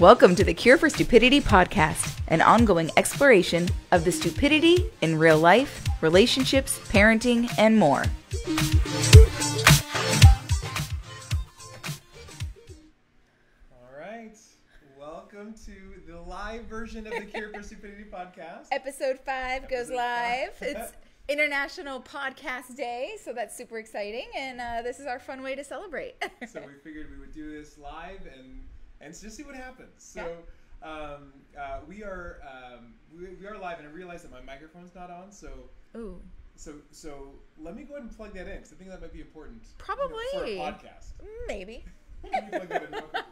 Welcome to the Cure for Stupidity podcast, an ongoing exploration of the stupidity in real life, relationships, parenting, and more. All right. Welcome to the live version of the Cure for Stupidity podcast. Episode five goes live. five. It's International Podcast Day, so that's super exciting, and uh, this is our fun way to celebrate. so we figured we would do this live and and just see what happens. So um, uh, we are um, we, we are live, and I realize that my microphone's not on. So Ooh, so so let me go ahead and plug that in because I think that might be important. you know, Probably. for a podcast. maybe. Let me plug that in real quick.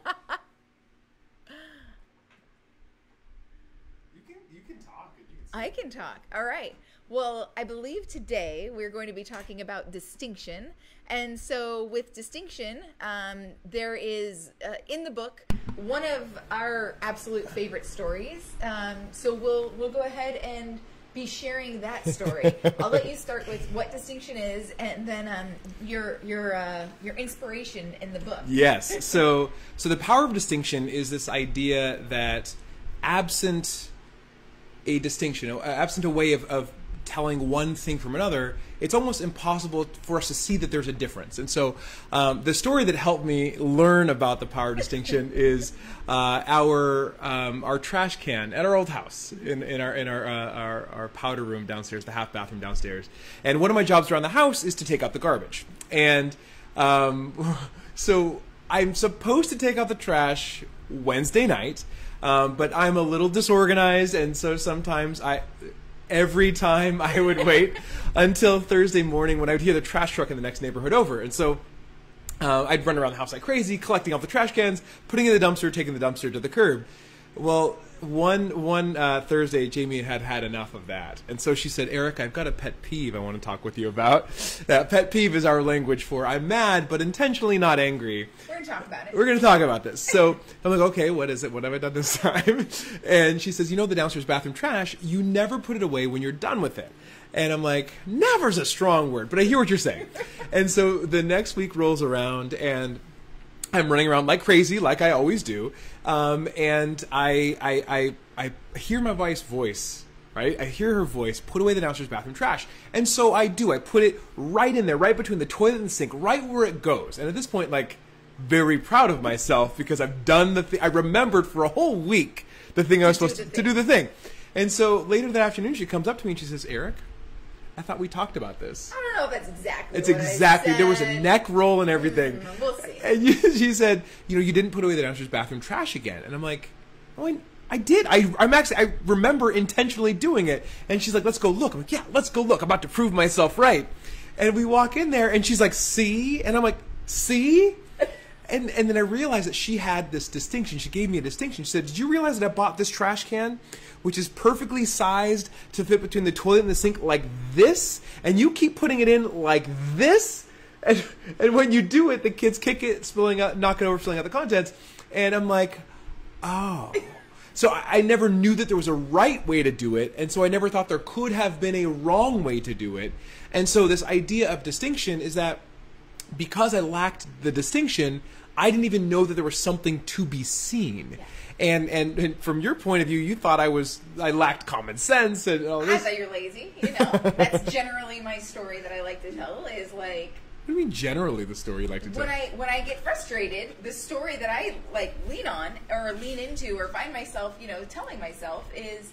You can you can talk. and You can I can talk. All right. Well, I believe today we're going to be talking about distinction. And so, with distinction, um, there is uh, in the book one of our absolute favorite stories. Um, so we'll we'll go ahead and be sharing that story. I'll let you start with what distinction is, and then um, your your uh, your inspiration in the book. Yes. So so the power of distinction is this idea that absent a distinction, absent a way of, of telling one thing from another, it's almost impossible for us to see that there's a difference. And so, um, the story that helped me learn about the power distinction is uh, our um, our trash can at our old house in, in our in our, uh, our our powder room downstairs, the half bathroom downstairs. And one of my jobs around the house is to take out the garbage. And um, so I'm supposed to take out the trash Wednesday night, um, but I'm a little disorganized, and so sometimes I, every time I would wait until Thursday morning when I would hear the trash truck in the next neighborhood over, and so. Uh, I'd run around the house like crazy, collecting all the trash cans, putting in the dumpster, taking the dumpster to the curb. Well, one one uh, Thursday, Jamie had had enough of that, and so she said, "Eric, I've got a pet peeve I want to talk with you about." That pet peeve is our language for I'm mad, but intentionally not angry. We're gonna talk about it. We're going to talk about this. So I'm like, okay, what is it? What have I done this time? And she says, you know, the downstairs bathroom trash, you never put it away when you're done with it. And I'm like, never's a strong word, but I hear what you're saying. and so the next week rolls around and I'm running around like crazy, like I always do. Um, and I, I, I, I hear my wife's voice right? I hear her voice, put away the downstairs bathroom trash. And so I do. I put it right in there, right between the toilet and the sink, right where it goes. And at this point, like, very proud of myself because I've done the thing. I remembered for a whole week the thing I was supposed to, to do the thing. And so later that afternoon, she comes up to me and she says, Eric, I thought we talked about this. I don't know if that's exactly. It's exactly, there was a neck roll and everything. Mm, we'll see. And you, she said, you know, you didn't put away the downstairs bathroom trash again. And I'm like, oh, I, I did. I, I'm actually, I remember intentionally doing it. And she's like, let's go look. I'm like, yeah, let's go look. I'm about to prove myself right. And we walk in there and she's like, see? And I'm like, see? And, and then I realized that she had this distinction. She gave me a distinction. She said, Did you realize that I bought this trash can, which is perfectly sized to fit between the toilet and the sink like this? And you keep putting it in like this? And, and when you do it, the kids kick it, spilling out, knock it over, spilling out the contents. And I'm like, oh. So I never knew that there was a right way to do it, and so I never thought there could have been a wrong way to do it. And so this idea of distinction is that because I lacked the distinction, I didn't even know that there was something to be seen. And, and and from your point of view, you thought I was I lacked common sense and all this. I thought you're lazy. You know, that's generally my story that I like to tell. Is like What do you mean generally the story you like to tell? when I when I get frustrated, the story that I like lean on or lean into or find myself, you know, telling myself is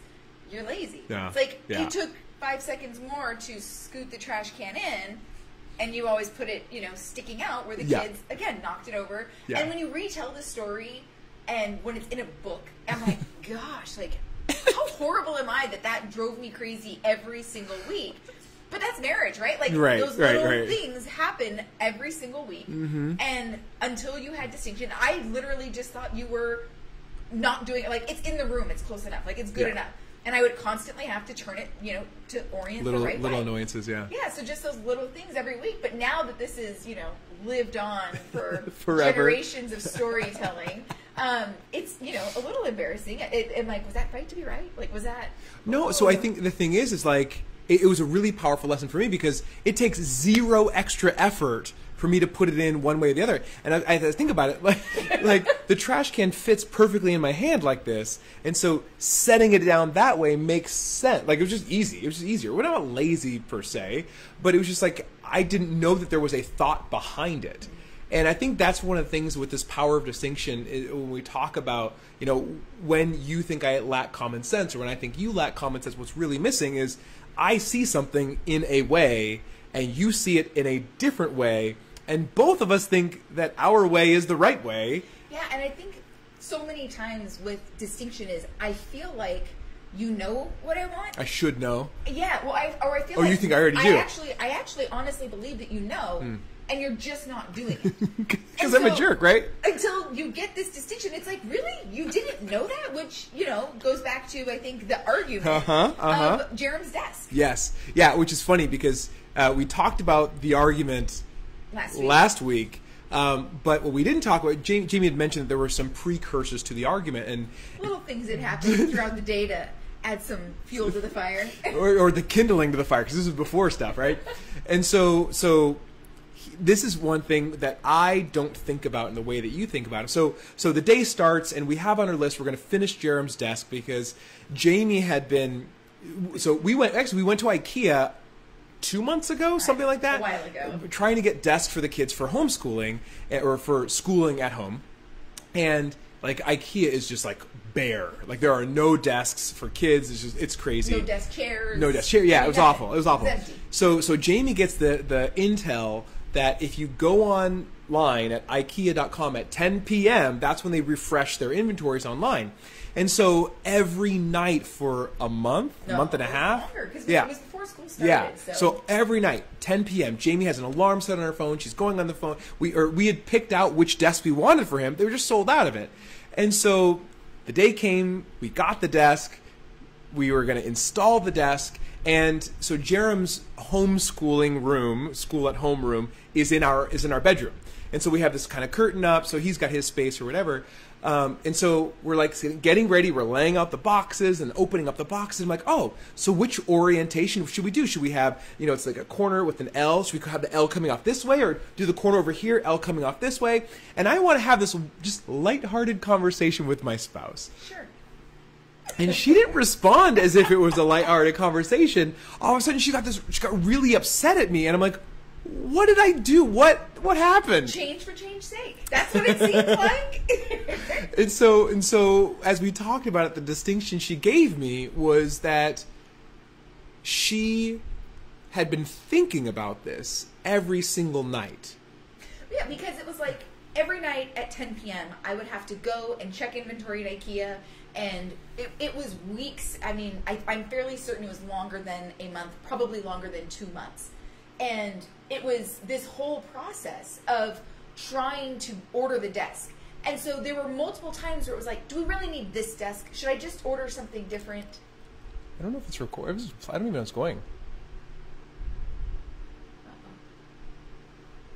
you're lazy. Yeah. It's like Yeah. you took five seconds more to scoot the trash can in. And you always put it, you know, sticking out where the Yeah. kids again knocked it over. Yeah. And when you retell the story, and when it's in a book, I'm like, gosh, like how horrible am I that that drove me crazy every single week? But that's marriage, right? Like Right, those right, little right. things happen every single week. Mm-hmm. And until you had distinction, I literally just thought you were not doing it. Like it's in the room, it's close enough, like it's good Yeah. enough. And I would constantly have to turn it, you know, to orient little the right little way. annoyances, yeah. Yeah, so just those little things every week. But now that this is, you know, lived on for generations of storytelling, um, it's you know a little embarrassing. It, and like, was that right to be right? Like, was that? No, so I think the thing is, is like it, it was a really powerful lesson for me because it takes zero extra effort for me to put it in one way or the other. And I, I think about it like like the trash can fits perfectly in my hand like this, and so setting it down that way makes sense. Like it was just easy. It was just easier. We're not lazy per se, but it was just like I didn't know that there was a thought behind it. And I think that's one of the things with this power of distinction is when we talk about, you know, when you think I lack common sense or when I think you lack common sense, what's really missing is I see something in a way and you see it in a different way. And both of us think that our way is the right way. Yeah, and I think so many times with distinction is I feel like you know what I want. I should know. Yeah, well, I or I feel. Or like you think I already I do. actually, I actually, honestly believe that you know, and you're just not doing it. Because I'm a jerk, right? Until you get this distinction, it's like, really, you didn't know that, which you know goes back to I think the argument Uh-huh, uh-huh. of Jerem's desk Yes. Yeah, which is funny because uh, we talked about the argument last week. last week. Um, but what we didn't talk about, Jamie, Jamie had mentioned that there were some precursors to the argument, and Little things that happened throughout the day to add some fuel to the fire. or, or the kindling to the fire because this is before stuff, right? And so, so this is one thing that I don't think about in the way that you think about it. So, so the day starts, and we have on our list we're going to finish Jerem's desk because Jamie had been. So we went actually we went to IKEA two months ago, something like that, A while ago. trying to get desks for the kids for homeschooling eh, or for schooling at home, and like IKEA is just like bare. Like there are no desks for kids. It's just it's crazy. No desk chairs. No desk chair. Yeah, it was awful. It was awful. empty. So so Jamie gets the the intel that if you go online at IKEA.com at 10 p.m., that's when they refresh their inventories online. And so every night for a month, No, month and a half, Longer, because yeah, it was before school started. yeah. So, So every night, 10 p.m., Jamie has an alarm set on her phone. She's going on the phone. We or we had picked out which desk we wanted for him. They were just sold out of it. And so the day came. We got the desk. We were going to install the desk. And so Jerem's homeschooling room, school at home room, is in our is in our bedroom. And so we have this kind of curtain up, so he's got his space or whatever. Um, and so we're like getting ready. We're laying out the boxes and opening up the boxes. I'm like, oh, so which orientation should we do? Should we have, you know, it's like a corner with an L. Should we have the L coming off this way, or do the corner over here, L coming off this way? And I want to have this just lighthearted conversation with my spouse. sure. And she didn't respond as if it was a lighthearted conversation. All of a sudden, she got this. She got really upset at me, and I'm like, "What did I do? What what happened?" Change for change's sake. That's what it seems like. And so and so, as we talked about it, the distinction she gave me was that she had been thinking about this every single night. Yeah, because it was like every night at 10 p.m. I would have to go and check inventory at IKEA, and it, it was weeks. I mean, I, I'm fairly certain it was longer than a month, probably longer than two months. And it was this whole process of trying to order the desk. And so there were multiple times where it was like, do we really need this desk? Should I just order something different? I don't know if it's recorded. I don't even know it's going.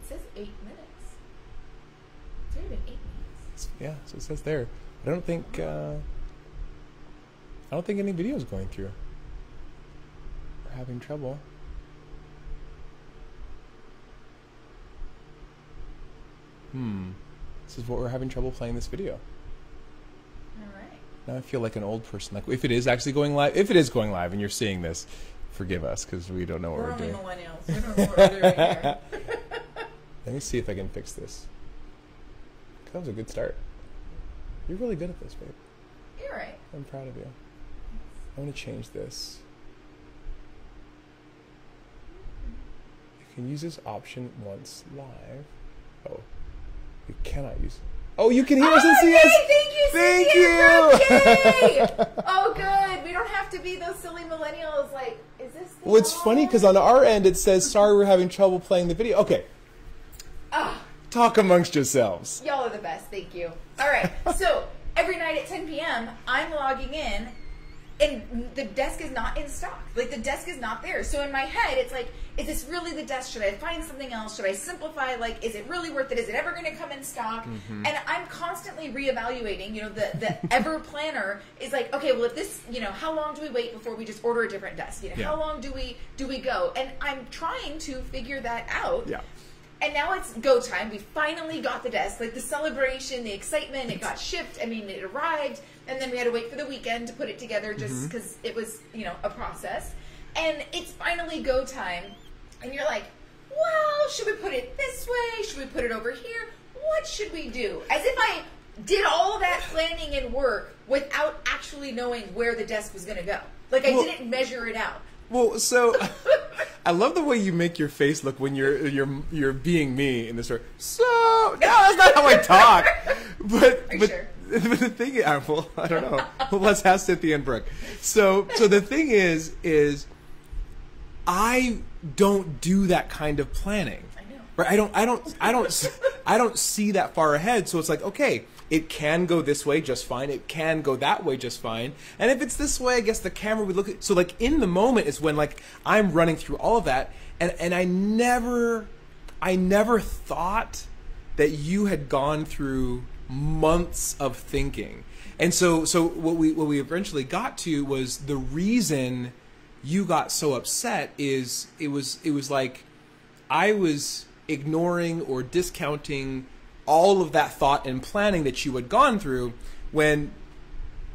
It says eight minutes. It's already been eight minutes. Yeah, so it says there. I don't think. Uh, I don't think any video is going through. We're having trouble. Hmm. This is what we're having trouble playing this video. All right. Now I feel like an old person. Like if it is actually going live, if it is going live, and you're seeing this, forgive us because we don't know what We're we're, only doing. millennials. We don't know what we're doing here. Let me see if I can fix this. That was a good start. You're really good at this, babe. You're right. I'm proud of you. I'm going to change this. You can use this option once live. Oh, you cannot use. Oh, you can hear us and see us. Thank you, Thank you. oh, good. We don't have to be those silly millennials. Like, is this? Well, it's funny because on our end it says, "Sorry, we're having trouble playing the video." Okay, Ah, talk amongst yourselves. y'all are the best. Thank you. All right. So every night at 10 p.m., I'm logging in, and the desk is not in stock. Like the desk is not there. So in my head, it's like, is this really the desk? Should I find something else? Should I simplify? Like, is it really worth it? Is it ever going to come in stock? Mm-hmm. And I'm constantly reevaluating. You know, the the ever planner is like, okay, well, if this, you know, how long do we wait before we just order a different desk? You know, Yeah. how long do we do we go? And I'm trying to figure that out. Yeah. And now it's go time. We finally got the desk. Like the celebration, the excitement, it got shipped. I mean, it arrived. And then we had to wait for the weekend to put it together just mm-hmm. because it was, you know, a process. And it's finally go time. And you're like, well, should we put it this way? Should we put it over here? What should we do? As if I did all that planning and work without actually knowing where the desk was going to go. Like I Well- didn't measure it out. Well, so I love the way you make your face look when you're you're you're being me in the story. So no, that's not how I talk. But but, sure? but the thing, uh, well, I don't know. Well, let's ask Cynthia and Brooke. So so the thing is is I don't do that kind of planning. I know. Right? I don't I don't I don't I don't see that far ahead. So it's like, okay, it can go this way just fine. It can go that way just fine. And if it's this way, I guess the camera would look at so like in the moment is when like I'm running through all of that and and I never I never thought that you had gone through months of thinking. And so so what we what we eventually got to was the reason you got so upset is it was it was like I was ignoring or discounting all of that thought and planning that you had gone through when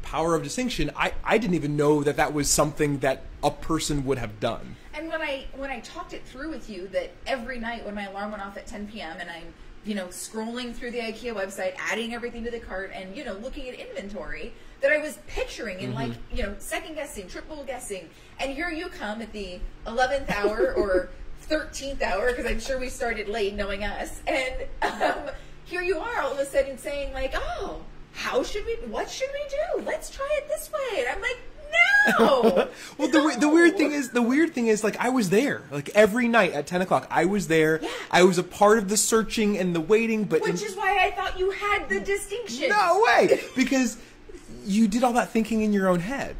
power of distinction I, I didn't even know that that was something that a person would have done And when I when I talked it through with you, that every night when my alarm went off at 10 p.m. and I'm you know scrolling through the IKEA website, adding everything to the cart, and you know looking at inventory, that I was picturing and like mm-hmm. you know second guessing, triple guessing, and here you come at the 11th hour or 13th hour because I'm sure we started late, knowing us, and um, here you are all of a sudden saying like, oh, how should we? What should we do? Let's try it this way, and I'm like. No. well the, we- the weird thing is the weird thing is like i was there like every night at 10 o'clock i was there Yeah. i was a part of the searching and the waiting but in- Which is why I thought you had the distinction. no way because you did all that thinking in your own head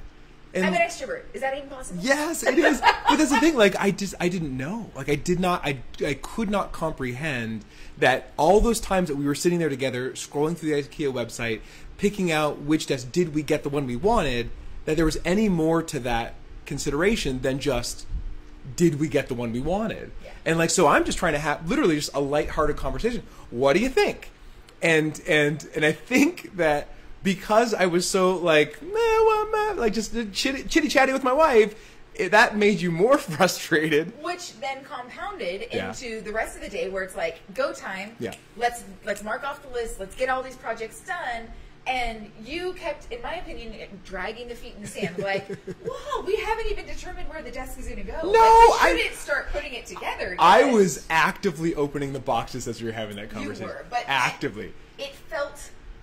and I'm an extrovert. Is that even possible? Yes, it is. but that's the thing. Like, I just, I didn't know. Like, I did not, I, I could not comprehend that all those times that we were sitting there together, scrolling through the IKEA website, picking out which desk did we get the one we wanted, that there was any more to that consideration than just did we get the one we wanted? Yeah. And like, so I'm just trying to have literally just a lighthearted conversation. What do you think? And and and I think that because I was so like, meh, well, meh, like just chitty, chitty chatty with my wife, it, that made you more frustrated. Which then compounded Yeah. into the rest of the day where it's like go time. Yeah. Let's let's mark off the list. Let's get all these projects done. And you kept, in my opinion, dragging the feet in the sand. Like, well, we haven't even determined where the desk is going to go. No, like, I- shouldn't start putting it together. I was actively opening the boxes as we were having that conversation. You were, but- actively. It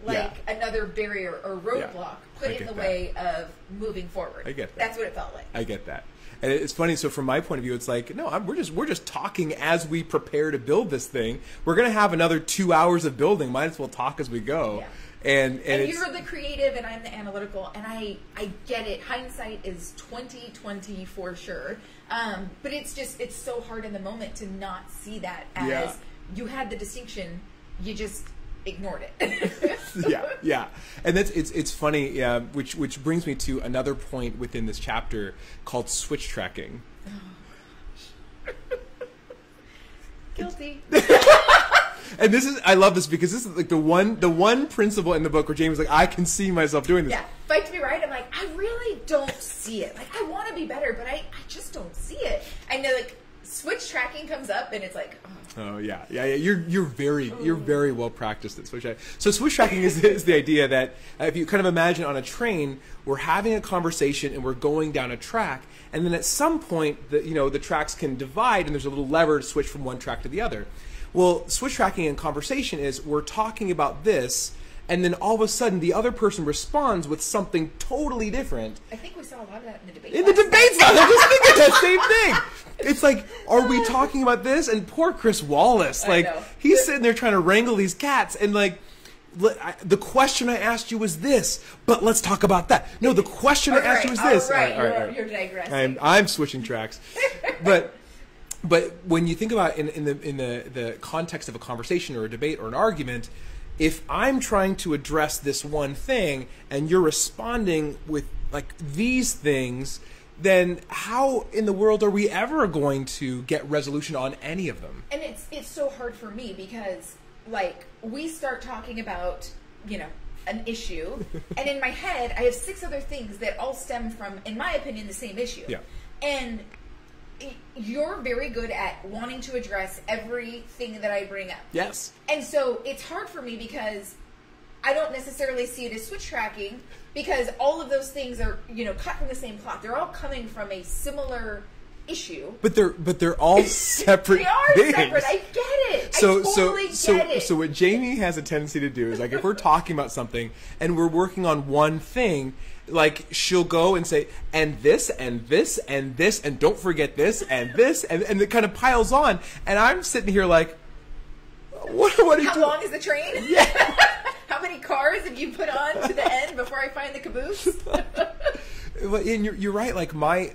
like another barrier or roadblock put in the that. way of moving forward. I get that. That's what it felt like. I get that. And it's funny. So from my point of view, it's like no, I'm, we're just we're just talking as we prepare to build this thing. We're gonna have another two hours of building. Might as well talk as we go. Yeah. And and, and you're the creative and I'm the analytical and I I get it. Hindsight is 2020 for sure. Um, but it's just it's so hard in the moment to not see that as Yeah. you had the distinction, you just ignored it. yeah, yeah, and that's it's it's funny, yeah, which which brings me to another point within this chapter called switch tracking. Guilty. And this is I love this because this is like the one the one principle in the book where James is like I can see myself doing this. Yeah. Fight to be right. I'm like, I really don't see it. Like, I want to be better, but I, I just don't see it. I know like, switch tracking comes up, and it's like, oh, Oh yeah, yeah, yeah. You're you're very you're very well practiced at switch tracking. So switch tracking is, is the idea that uh, if you kind of imagine on a train, we're having a conversation and we're going down a track, and then at some point, the you know the tracks can divide, and there's a little lever to switch from one track to the other. Well, switch tracking and conversation is we're talking about this, and then all of a sudden the other person responds with something totally different, I think we saw a lot of that in the debate. in the last night. debates, I just thinking that same thing. It's like, are we talking about this? And poor Chris Wallace, like he's sitting there trying to wrangle these cats, and like li- I- the question I asked you was this, but let's talk about that. No, the question I All asked you was this. right, All right, all you're- right, all right. you're digressing. I'm I'm switching tracks, but but when you think about in, in the in the the context of a conversation or a debate or an argument if i'm trying to address this one thing and you're responding with like these things then how in the world are we ever going to get resolution on any of them? and it's it's so hard for me because like we start talking about you know an issue and in my head i have six other things that all stem from in my opinion the same issue Yeah. and you're very good at wanting to address everything that i bring up Yes. and so it's hard for me because I don't necessarily see it as switch tracking because all of those things are, you know, cut from the same cloth. They're all coming from a similar issue. But they're but they're all separate They are things. separate. I get it. so I totally so get so it. so what Jamie has a tendency to do is like if we're talking about something and we're working on one thing, like she'll go and say and this and this and this and don't forget this and this and and it kind of piles on and I'm sitting here like what what are you How doing? long is the train? Yeah. How many cars have you put on to the end before I find the caboose? Well, and you're, you're right. Like my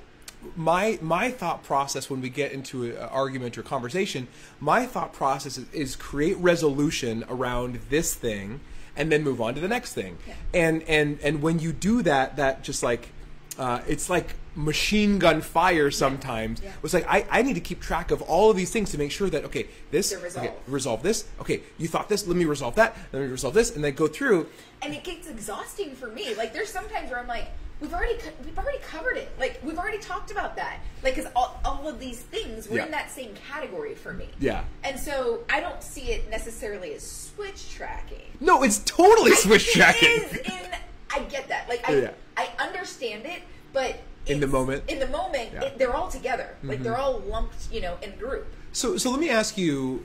my my thought process when we get into an argument or conversation, my thought process is, is create resolution around this thing, and then move on to the next thing. Yeah. And and and when you do that, that just like uh, it's like machine gun fire sometimes. Yeah. It's like I, I need to keep track of all of these things to make sure that okay this They're okay, resolve this okay you thought this let me resolve that let me resolve this and then go through and it gets exhausting for me. Like there's sometimes where I'm like, we've already we've already covered it. Like we've already talked about that. Like because all, all of these things were Yeah. in that same category for me. Yeah. And so I don't see it necessarily as switch tracking. no it's totally switch tracking. It is in. I get that. Like I Yeah. I understand it, but In the moment? in the moment, Yeah. Mm-hmm. it, they're all together. Like they're all lumped, you know, in a group. So so let me ask you,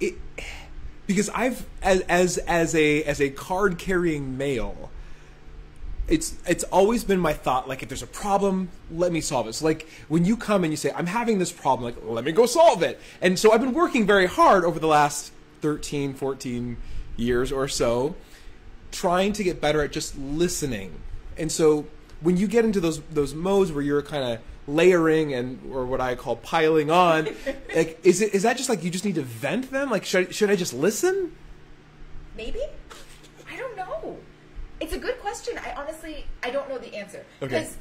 it, because I've as as as a as a card carrying male, it's it's always been my thought like if there's a problem, let me solve it. So like when you come and you say I'm having this problem, like let me go solve it. And so I've been working very hard over the last 13, 14 years or so trying to get better at just listening. And so when you get into those those modes where you're kind of layering and or what I call piling on, like is it is that just like you just need to vent them? Like should should I just listen? Maybe? I don't know. It's a good question. I honestly I don't know the answer Okay. because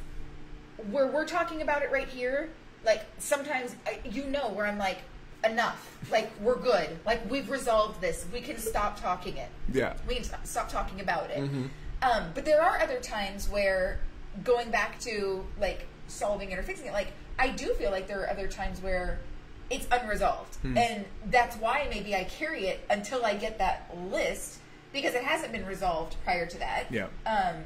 where we're talking about it right here, like sometimes I, you know where I'm like enough. Like we're good. Like we've resolved this. We can stop talking it. Yeah. We can stop, stop talking about it. Mm-hmm. Um, but there are other times where going back to like solving it or fixing it, like I do feel like there are other times where it's unresolved, Hmm. and that's why maybe I carry it until I get that list because it hasn't been resolved prior to that. Yeah. Um,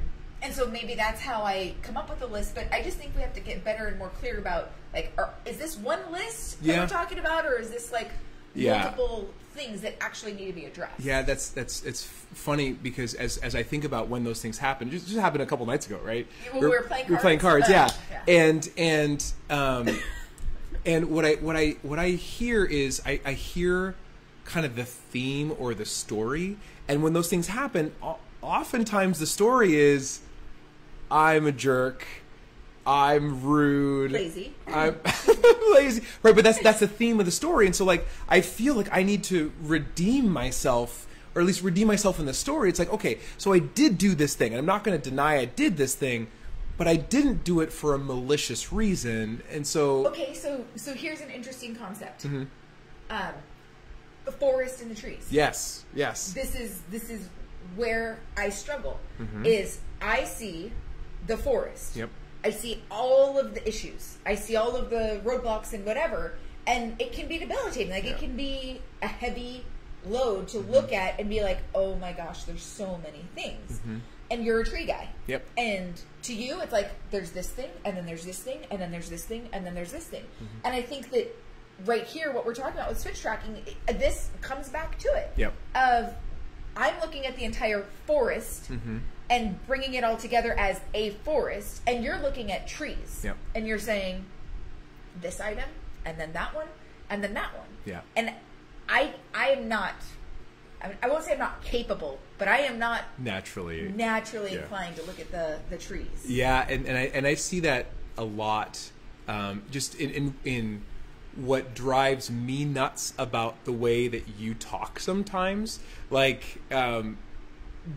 and so maybe that's how I come up with a list. But I just think we have to get better and more clear about like, are, is this one list that Yeah. we're talking about, or is this like Yeah. multiple things that actually need to be addressed? Yeah, that's that's it's funny because as as I think about when those things happen, it just, just happened a couple nights ago, right? Well, we were playing We were playing cards. cards, Uh, yeah. yeah. And and um and what I what I what I hear is I, I hear kind of the theme or the story, and when those things happen, oftentimes the story is I'm a jerk. I'm rude. Lazy. I'm lazy. Right, but that's that's the theme of the story, and so like I feel like I need to redeem myself, or at least redeem myself in the story. It's like okay, so I did do this thing, and I'm not going to deny I did this thing, but I didn't do it for a malicious reason, and so Okay, so so here's an interesting concept. Mm-hmm. Um, the forest and the trees. yes, yes, This is this is where I struggle. Mm-hmm. Is I see the forest. Yep. I see all of the issues. I see all of the roadblocks and whatever, and it can be debilitating. Like Yeah. it can be a heavy load to Mm-hmm. look at and be like, "Oh my gosh, there's so many things." And you're a tree guy. Mm-hmm. Yep. And to you, it's like there's this thing, and then there's this thing, and then there's this thing, and then there's this thing. Mm-hmm. And I think that right here, what we're talking about with switch tracking, this comes back to it. Yep. Of I'm looking at the entire forest Mm-hmm. and bringing it all together as a forest, and you're looking at trees, Yep. and you're saying this item, and then that one, and then that one. Yeah. And I, I am not. I, mean, I won't say I'm not capable, but I am not naturally. naturally Yeah. inclined to look at the the trees. Yeah, and, and I and I see that a lot, um, just in, in in what drives me nuts about the way that you talk sometimes. Like, um,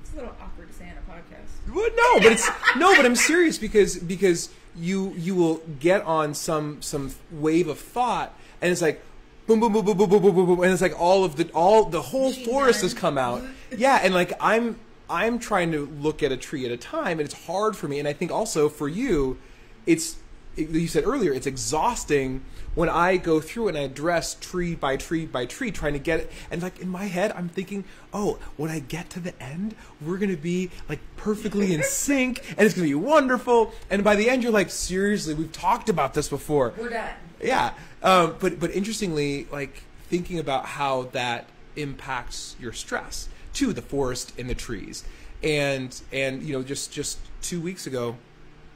It's a little awkward to say on a podcast. Well, no, but it's no, but I'm serious because because you you will get on some some wave of thought and it's like boom boom boom boom boom boom boom boom, boom and it's like all of the all the whole Machine forest gun. has come out. Yeah, and like I'm I'm trying to look at a tree at a time and it's hard for me and I think also for you it's you said earlier it's exhausting when I go through and I address tree by tree by tree trying to get it and like in my head I'm thinking oh when I get to the end we're gonna be like perfectly in sync and it's gonna be wonderful and by the end you're like seriously we've talked about this before We're done. yeah um, but but interestingly like thinking about how that impacts your stress to the forest and the trees and and you know just just two weeks ago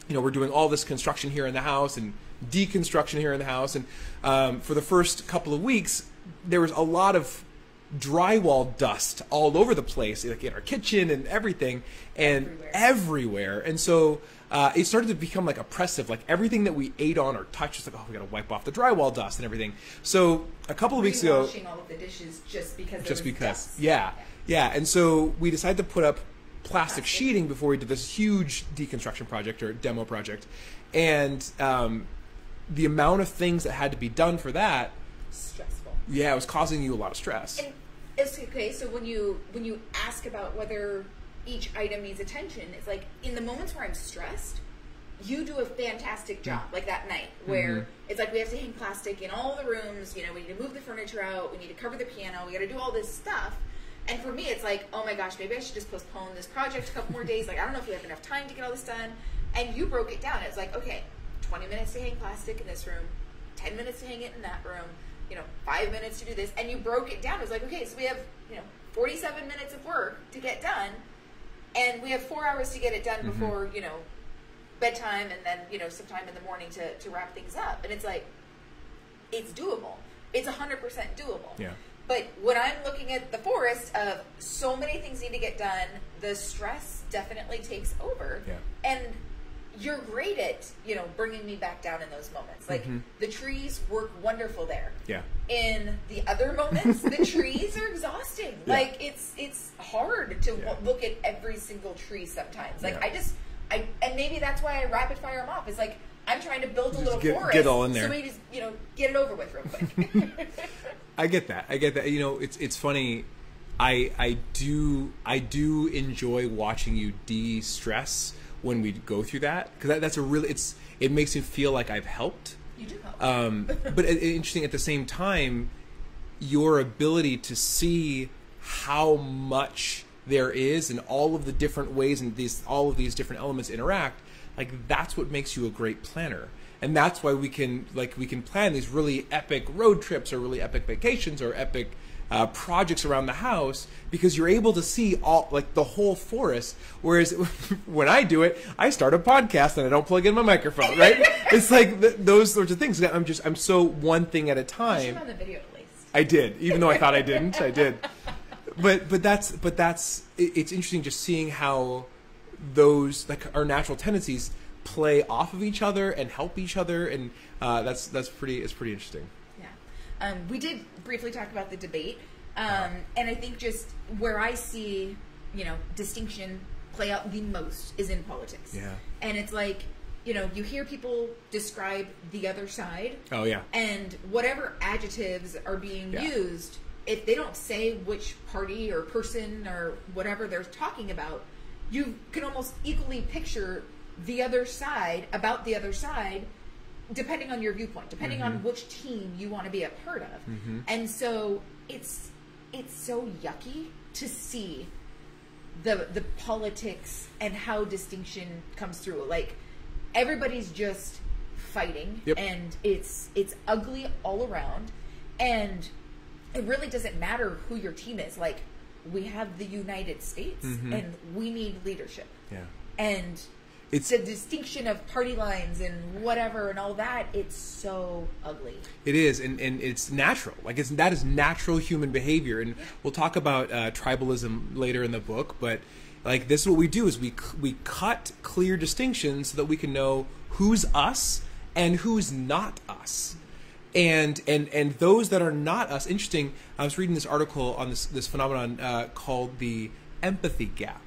you know we're doing all this construction here in the house and deconstruction here in the house and um, for the first couple of weeks there was a lot of drywall dust all over the place like in our kitchen and everything and Everywhere. everywhere and so uh, it started to become like oppressive like everything that we ate on or touched was like oh we gotta wipe off the drywall dust and everything so a couple of weeks ago Washing all of the dishes just because. just because dust. yeah yeah and so we decided to put up plastic Plastic. sheeting before we did this huge deconstruction project or demo project and um, the amount of things that had to be done for that Stressful. yeah it was causing you a lot of stress And it's okay. So when you when you ask about whether each item needs attention, it's like in the moments where I'm stressed, you do a fantastic job. Mm. Like that night where mm-hmm. it's like we have to hang plastic in all the rooms. You know, we need to move the furniture out. We need to cover the piano. We got to do all this stuff. And for me, it's like, oh my gosh, maybe I should just postpone this project a couple more days. Like I don't know if we have enough time to get all this done. And you broke it down. It's like, okay, 20 minutes to hang plastic in this room, 10 minutes to hang it in that room, you know, five minutes to do this. And you broke it down. It was like, okay, so we have, you know, 47 minutes of work to get done. And we have four hours to get it done mm-hmm. before, you know, bedtime and then, you know, sometime in the morning to, to wrap things up. And it's like, it's doable. It's 100% doable. Yeah. But when I'm looking at the forest of so many things need to get done, the stress definitely takes over. Yeah. And you're great at, you know, bringing me back down in those moments. Like Mhm. the trees work wonderful there. yeah In the other moments, the trees are exhausting. Yeah. Like it's it's hard to Yeah. w- look at every single tree sometimes. Like Yeah. I just I and maybe that's why I rapid fire them off. Is like I'm trying to build a Just little get- forest. get all in there. So we just you know get it over with real quick. I get that. I get that. You know, it's it's funny. I I do I do enjoy watching you de-stress when we go through that because that, that's a really it's it makes me feel like I've helped. you do help. Um, but it, it- interesting at the same time, your ability to see how much there is and all of the different ways and these all of these different elements interact. Like that's what makes you a great planner. And that's why we can like we can plan these really epic road trips or really epic vacations or epic uh, projects around the house because you're able to see all like the whole forest. Whereas when I do it, I start a podcast and I don't plug in my microphone. Right? it's like th- those sorts of things. I'm just I'm so one thing at a You should time. on the video at least. I did, even though I thought I didn't. I did. But but that's but that's it- it's interesting just seeing how those like our natural tendencies play off of each other and help each other, and uh, that's that's pretty it's pretty interesting. Um, we did briefly talk about the debate, um, and I think just where I see, you know, distinction play out the most is in politics. Yeah. And it's like, you know, you hear people describe the other side, Oh yeah, and whatever adjectives are being Yeah. used, if they don't say which party or person or whatever they're talking about, you can almost equally picture the other side about the other side depending on your viewpoint depending on mm-hmm. which team you want to be a part of. Mm-hmm. And so it's it's so yucky to see the the politics and how distinction comes through. Like everybody's just fighting Yep. and it's it's ugly all around. And it really doesn't matter who your team is. Like we have the united states mm-hmm. and we need leadership. Yeah. and It's the distinction of party lines and whatever and all that it's so ugly It is, and, and it's natural. Like it's that is natural human behavior, and we'll talk about uh, tribalism later in the book. But like this, is what we do is we we cut clear distinctions so that we can know who's us and who's not us, and and and those that are not us. Interesting. I was reading this article on this this phenomenon uh, called the empathy gap.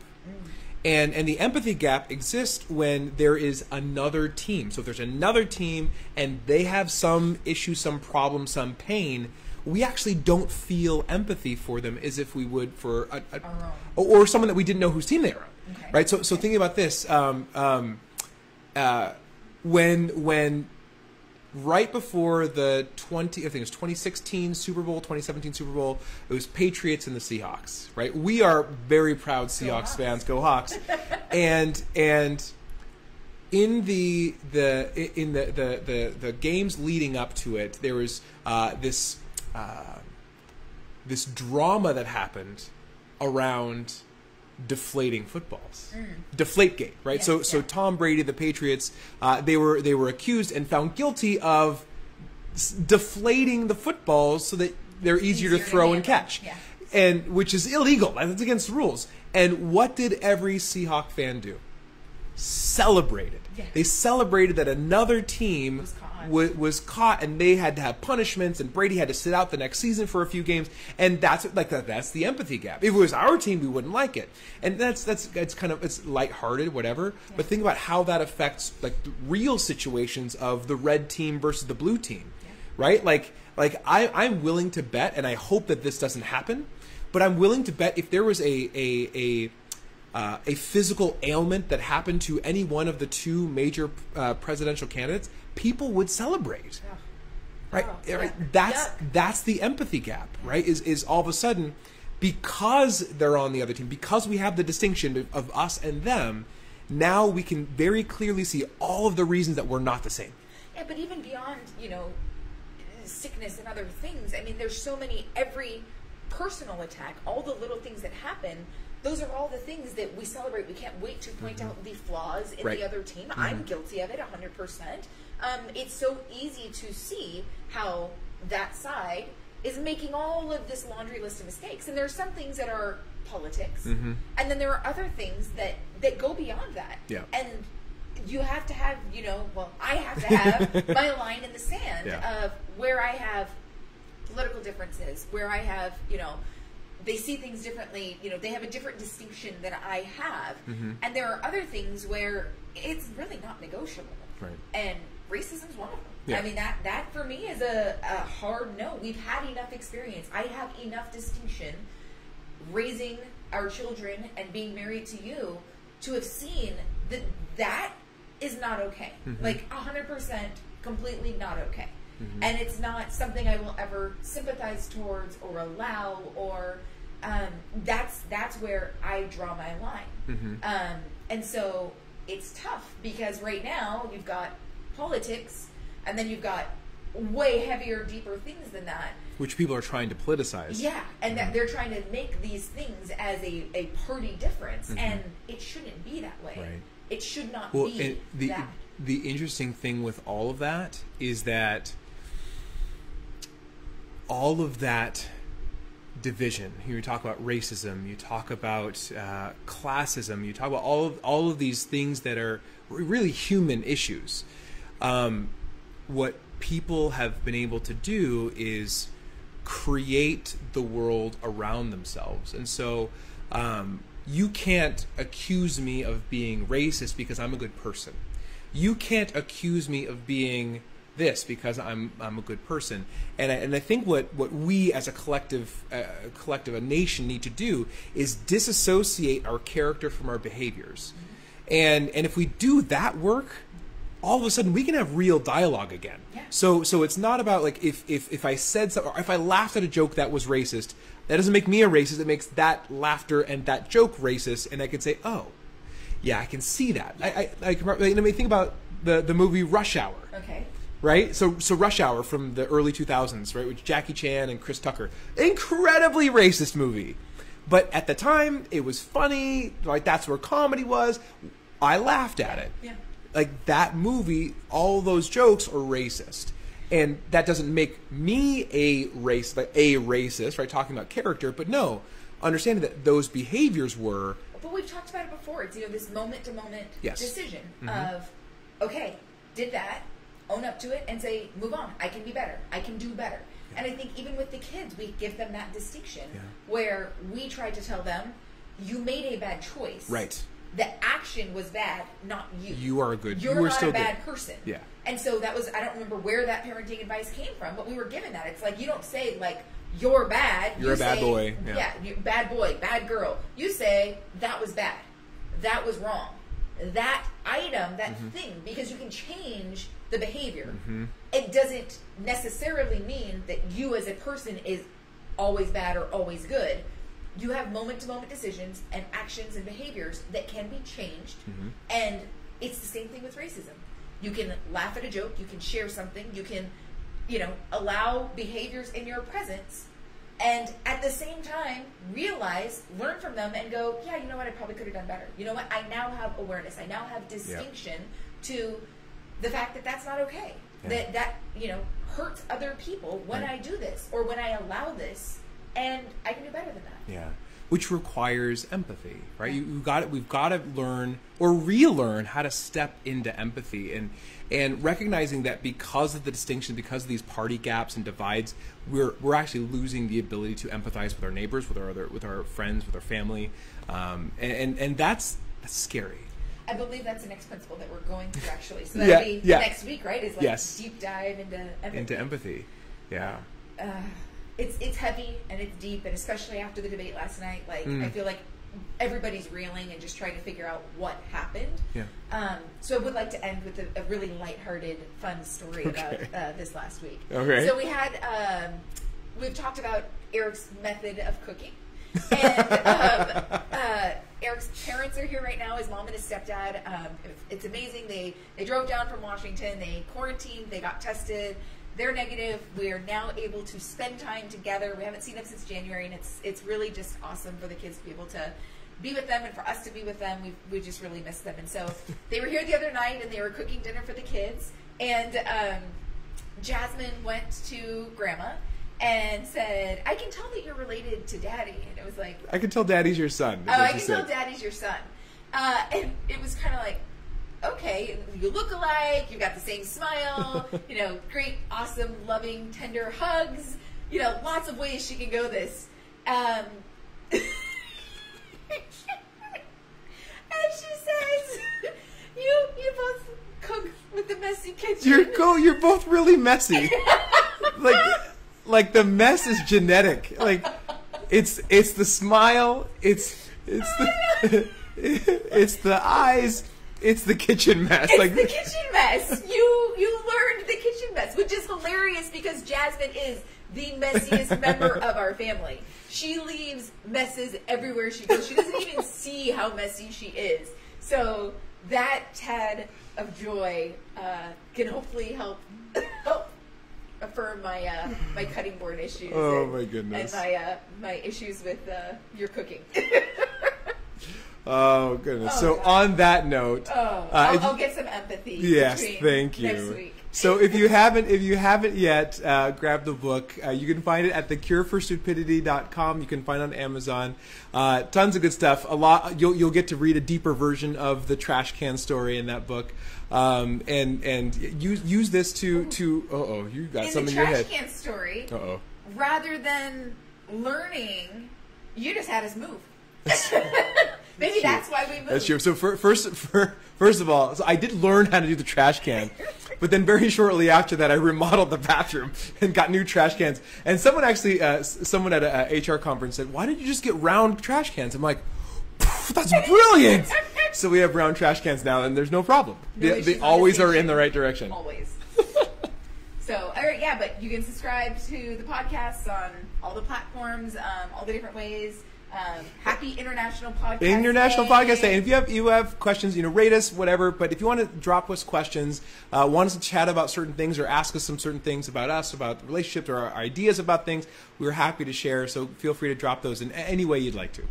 And and the empathy gap exists when there is another team. So if there's another team and they have some issue, some problem, some pain, we actually don't feel empathy for them as if we would for a, a or, or someone that we didn't know whose team they were on. Okay. Right? So so thinking about this, um, um, uh, when when right before the 20 I think it was 2016 Super Bowl, 2017 Super Bowl, it was Patriots and the Seahawks, right? We are very proud Seahawks Hawks. fans, go Hawks. and and in the the in the, the the the games leading up to it, there was uh, this uh, this drama that happened around deflating footballs, Deflategate, right? Yeah, so so. Tom Brady, the Patriots, uh, they were they were accused and found guilty of s- deflating the footballs so that they're easier, Easier to to throw and catch, yeah. and which is illegal. That's against the rules. And what did every Seahawk fan do? Celebrated. Yeah. They celebrated that another team Was caught. wa- was caught and they had to have punishments and Brady had to sit out the next season for a few games and that's like that, that's the empathy gap. If it was our team we wouldn't like it. And that's that's it's kind of it's lighthearted whatever, but think about how that affects like the real situations of the red team versus the blue team. Right? Like like I I'm willing to bet and I hope that this doesn't happen, but I'm willing to bet if there was a a a uh, a physical ailment that happened to any one of the two major uh, presidential candidates, people would celebrate. Right? Oh, yeah. That's that's the empathy gap, right? Is is all of a sudden because they're on the other team, because we have the distinction of, of us and them, now we can very clearly see all of the reasons that we're not the same. Yeah, but even beyond, you know, sickness and other things, I mean, there's so many, every personal attack, all the little things that happen, those are all the things that we celebrate. We can't wait to point out the flaws in Mm-hmm. Right. the other team. I'm guilty of it 100%. Um, it's so easy to see how that side is making all of this laundry list of mistakes. And there are some things that are politics, and then there are other things that, that go beyond that. Yeah. And you have to have, you know, well, I have to have my line in the sand Yeah. of where I have political differences, where I have, you know, they see things differently, you know, they have a different distinction than I have. Mm-hmm. And there are other things where it's really not negotiable. Right. And racism's one of them. Yeah. I mean, that, that for me is a, a hard no. We've had enough experience. I have enough distinction raising our children and being married to you to have seen that that is not okay. Like 100% completely not okay. And it's not something I will ever sympathize towards or allow or um, that's that's where I draw my line. Um, and so it's tough because right now you've got politics and then you've got way heavier, deeper things than that. Which people are trying to politicize. Yeah, and that they're trying to make these things as a, a party difference, and it shouldn't be that way. Right. It should not Well, be the that. the interesting thing with all of that is that all of that division. You talk about racism, you talk about uh, classism, you talk about all of all of these things that are really human issues. Um, what people have been able to do is create the world around themselves, and so. Um, you can't accuse me of being racist because I'm a good person. You can't accuse me of being this because I'm I'm a good person. And I, and I think what what we as a collective uh, collective a nation need to do is disassociate our character from our behaviors. And and if we do that work, all of a sudden we can have real dialogue again. Yeah. So so it's not about like if if if I said something or if I laughed at a joke that was racist, that doesn't make me a racist. It makes that laughter and that joke racist, and I can say, oh, yeah, I can see that. I I, I. I mean, think about the the movie Rush Hour Okay. Right? So, so Rush Hour from the early 2000s, right, with Jackie Chan and Chris Tucker, incredibly racist movie, but at the time it was funny. Like that's where comedy was. I laughed at it. Yeah. Like that movie, all those jokes are racist, and that doesn't make me a race, like a racist, right? Talking about character, but no, understanding that those behaviors were But we've talked about it before. It's you know this moment to moment Yes. decision Mhm. of okay, did that, own up to it, and say move on. I can be better. I can do better. And I think even with the kids, we give them that distinction Yeah. where we try to tell them, you made a bad choice. Right. The action was bad, not you. You are a good. You're you not a bad good. person. Yeah. And so that was I don't remember where that parenting advice came from, but we were given that. It's like you don't say like you're bad. You're you a bad boy. Yeah. you, bad boy, bad girl. You say that was bad. That was wrong. That item, that Mm-hmm. thing, because you can change the behavior. It doesn't necessarily mean that you as a person is always bad or always good. You have moment to moment decisions and actions and behaviors that can be changed. Mm-hmm. And it's the same thing with racism. You can laugh at a joke, you can share something, you can, you know, allow behaviors in your presence and at the same time realize, learn from them and go, yeah, you know what, I probably could have done better. You know what, I now have awareness. I now have distinction to the fact that that's not okay. Yeah. That that, you know, hurts other people when Right. I do this or when I allow this and I can do better than that. Yeah, which requires empathy, right? You, you got it We've got to learn or relearn how to step into empathy and and recognizing that because of the distinction, because of these party gaps and divides, we're we're actually losing the ability to empathize with our neighbors, with our other, with our friends, with our family, um, and, and and that's that's scary. I believe that's the next principle that we're going through actually. So that'll be yeah. next week, right? Is like Yes. deep dive into empathy. Into empathy, yeah. uh, it's it's heavy and it's deep, and especially after the debate last night, like Mm. I feel like everybody's reeling and just trying to figure out what happened. Yeah. Um, so I would like to end with a, a really lighthearted, fun story Okay. about uh, this last week. Okay. So we had um, we've talked about Eric's method of cooking. and um, uh, Eric's parents are here right now. His mom and his stepdad. Um, it's amazing. They they drove down from Washington. They quarantined. They got tested. They're negative. We are now able to spend time together. We haven't seen them since January, and it's it's really just awesome for the kids to be able to be with them and for us to be with them. We we just really miss them. And so they were here the other night, and they were cooking dinner for the kids. And um, Jasmine went to Grandma and said, "I can tell that you're related to Daddy." And it was like, I can tell Daddy's your son. "Oh, I can tell Daddy's your son." Uh, and it was kind of like, "Okay, you look alike. You've got the same smile. you know, great, awesome, loving, tender hugs. You know, lots of ways she can go this." Um, and she says, "You you both cook with the messy kitchen." You're go. You're both really messy. like, like the mess is genetic. Like, it's it's the smile. It's it's the it's the eyes. It's the kitchen mess. It's like the kitchen mess. You you learned the kitchen mess, which is hilarious because Jasmine is the messiest member of our family. She leaves messes everywhere she goes. She doesn't even see how messy she is. So that tad of joy uh, can hopefully help help affirm my uh, my cutting board issues. Oh, and, my goodness. And my uh, my issues with uh, your cooking. oh goodness. Oh, so God. on that note, oh, uh, I'll, I'll get some empathy. Yes, thank Next you. week. So if you haven't if you haven't yet, uh, grab the book. Uh, you can find it at thecureforstupidity.com. You can find it on Amazon. Uh, tons of good stuff. A lot. You'll you'll get to read a deeper version of the trash can story in that book. Um, and and use use this to to oh oh you got in some the in your trash head. can story, Uh oh. rather than learning, you just had us move. Maybe that's why we moved. That's true. So for, first, for, first of all, so I did learn how to do the trash can, but then very shortly after that, I remodeled the bathroom and got new trash cans. And someone actually, uh, someone at a, a HR conference said, "Why did you just get round trash cans?" I'm like, "That's brilliant." so we have round trash cans now, and there's no problem. No they they always are in the right direction. Always. so, all right, yeah, but you can subscribe to the podcasts on all the platforms, um, all the different ways. Um, happy International Podcast International Day. Podcast Day. And if you have you have questions, you know, rate us, whatever. But if you want to drop us questions, uh, want us to chat about certain things, or ask us some certain things about us, about relationships, or our ideas about things, we're happy to share. So feel free to drop those in any way you'd like to.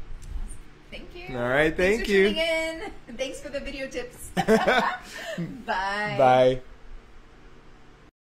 Thank you. All right, Thanks thank for you. tuning in. Thanks for the video tips. Bye. Bye.